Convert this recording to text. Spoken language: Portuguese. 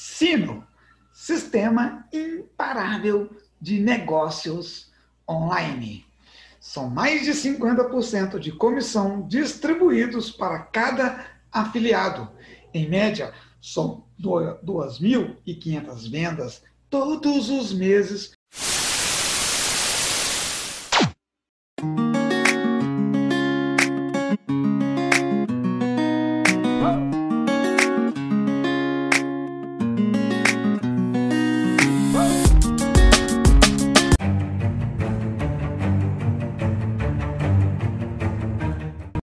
Sino, sistema imparável de negócios online. São mais de 50% de comissão distribuídos para cada afiliado. Em média, são 2.500 vendas todos os meses.